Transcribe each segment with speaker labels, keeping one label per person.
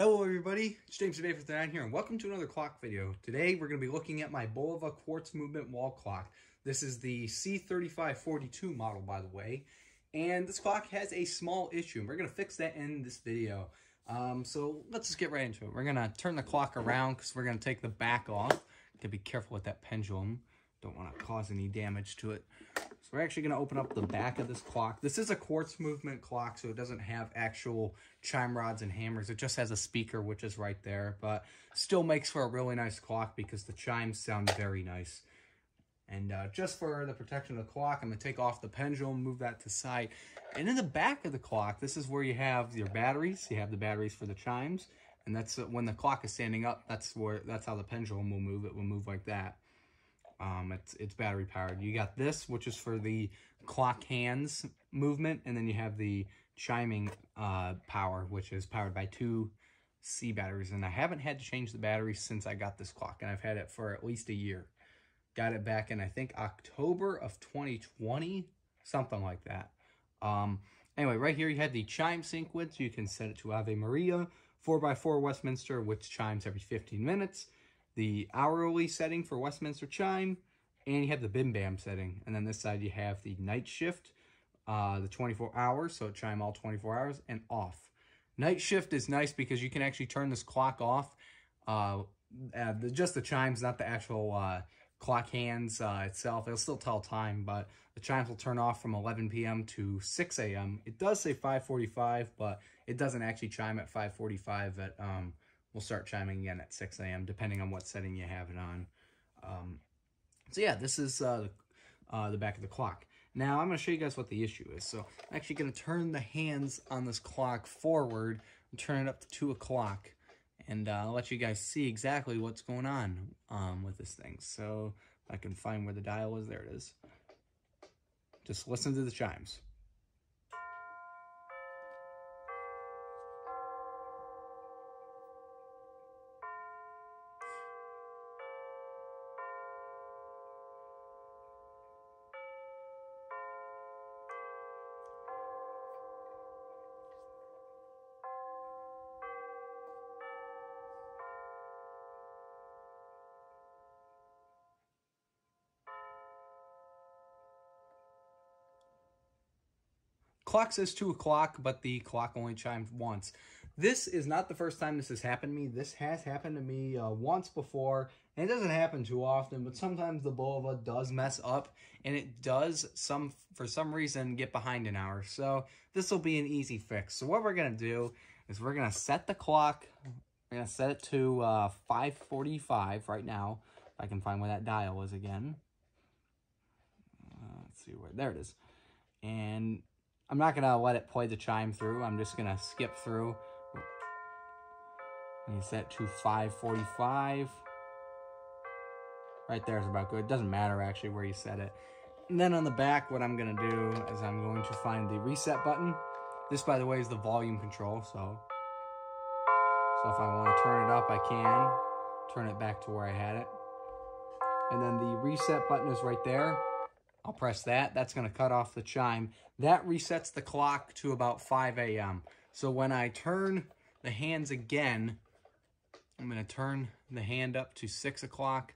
Speaker 1: Hello everybody, it's James Bay 39 here and welcome to another clock video. Today we're going to be looking at my Bulova Quartz Movement wall clock. This is the C3542 model by the way, and this clock has a small issue. And we're going to fix that in this video. Um, so let's just get right into it. We're going to turn the clock around because we're going to take the back off. To be careful with that pendulum. Don't want to cause any damage to it. So we're actually going to open up the back of this clock. This is a quartz movement clock, so it doesn't have actual chime rods and hammers. It just has a speaker, which is right there, but still makes for a really nice clock because the chimes sound very nice. And uh, just for the protection of the clock, I'm going to take off the pendulum, move that to side. And in the back of the clock, this is where you have your batteries. You have the batteries for the chimes. And that's uh, when the clock is standing up, that's where that's how the pendulum will move. It will move like that. Um, it's, it's battery powered. You got this, which is for the clock hands movement, and then you have the chiming uh, power, which is powered by two C batteries. And I haven't had to change the battery since I got this clock, and I've had it for at least a year. Got it back in, I think, October of 2020, something like that. Um, anyway, right here you have the chime sync. You can set it to Ave Maria, 4x4 Westminster, which chimes every 15 minutes the hourly setting for Westminster Chime, and you have the Bim Bam setting. And then this side you have the night shift, uh, the 24 hours, so chime all 24 hours, and off. Night shift is nice because you can actually turn this clock off. Uh, uh, the, just the chimes, not the actual uh, clock hands uh, itself. It'll still tell time, but the chimes will turn off from 11 p.m. to 6 a.m. It does say 5:45, but it doesn't actually chime at 5:45 at um, will start chiming again at 6 a.m. depending on what setting you have it on. Um, so yeah, this is uh, uh, the back of the clock. Now I'm going to show you guys what the issue is. So I'm actually going to turn the hands on this clock forward and turn it up to 2 o'clock. And uh, I'll let you guys see exactly what's going on um, with this thing. So I can find where the dial is. There it is. Just listen to the chimes. Clock says 2 o'clock, but the clock only chimed once. This is not the first time this has happened to me. This has happened to me uh, once before, and it doesn't happen too often, but sometimes the Bulova does mess up, and it does, some for some reason, get behind an hour. So this will be an easy fix. So what we're going to do is we're going to set the clock. We're going to set it to uh, 545 right now. If I can find where that dial is again. Uh, let's see where, there it is. And I'm not to let it play the chime through. I'm just to skip through. And set to 545. Right there is about good. It doesn't matter actually where you set it. And then on the back, what I'm to do is I'm going to find the reset button. This, by the way, is the volume control. So, so if I want to turn it up, I can. Turn it back to where I had it. And then the reset button is right there. I'll press that. That's going to cut off the chime. That resets the clock to about 5 a.m. So when I turn the hands again, I'm going to turn the hand up to 6 o'clock.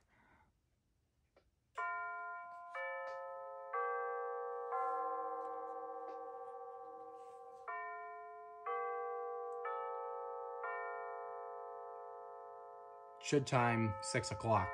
Speaker 1: Should time 6 o'clock.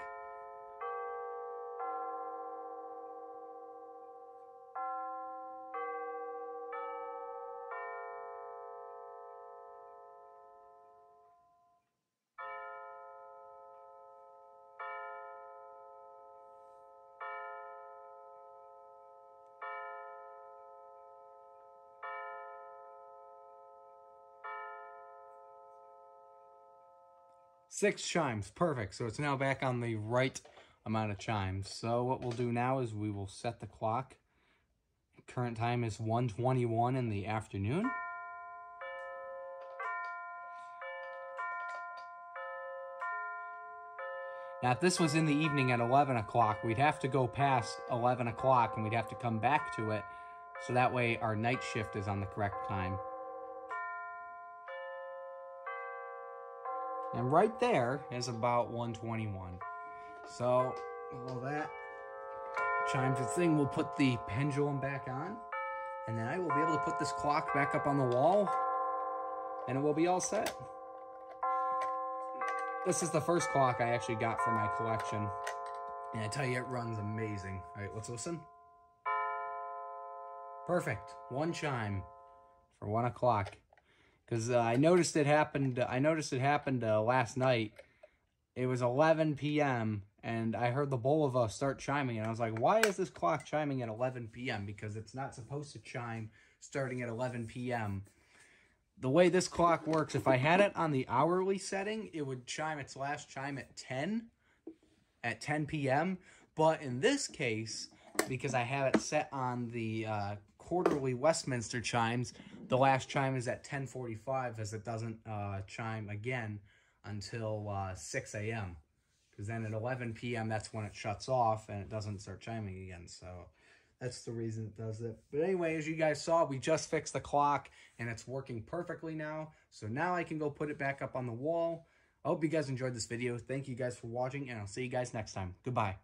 Speaker 1: Six chimes, perfect. So it's now back on the right amount of chimes. So what we'll do now is we will set the clock. Current time is 1.21 in the afternoon. Now, if this was in the evening at 11 o'clock, we'd have to go past 11 o'clock and we'd have to come back to it. So that way our night shift is on the correct time. And right there is about 121. So, all that chimes the thing, we'll put the pendulum back on. And then I will be able to put this clock back up on the wall. And it will be all set. This is the first clock I actually got for my collection. And I tell you, it runs amazing. All right, let's listen. Perfect. One chime for one o'clock. Because uh, I noticed it happened. I noticed it happened uh, last night. It was 11 p.m. and I heard the Bulova start chiming, and I was like, "Why is this clock chiming at 11 p.m.? Because it's not supposed to chime starting at 11 p.m." The way this clock works, if I had it on the hourly setting, it would chime its last chime at 10 at 10 p.m. But in this case, because I have it set on the uh, quarterly Westminster chimes, the last chime is at 10:45 as it doesn't uh, chime again until uh, 6 a.m. Because then at 11 p.m. that's when it shuts off and it doesn't start chiming again. So that's the reason it does it. But anyway, as you guys saw, we just fixed the clock and it's working perfectly now. So now I can go put it back up on the wall. I hope you guys enjoyed this video. Thank you guys for watching and I'll see you guys next time. Goodbye.